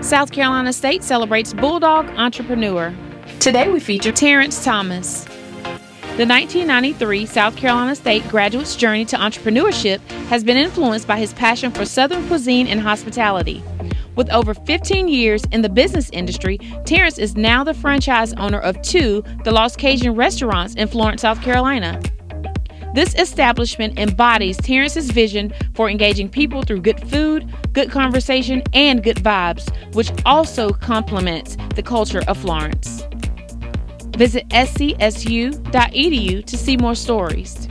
South Carolina State celebrates Bulldog Entrepreneur. Today we feature Terrance Thomas. The 1993 South Carolina State graduate's journey to entrepreneurship has been influenced by his passion for Southern cuisine and hospitality. With over 15 years in the business industry, Terrance is now the franchise owner of two The Lost Cajun restaurants in Florence, South Carolina. This establishment embodies Terrance's vision for engaging people through good food, good conversation, and good vibes, which also complements the culture of Florence. Visit scsu.edu to see more stories.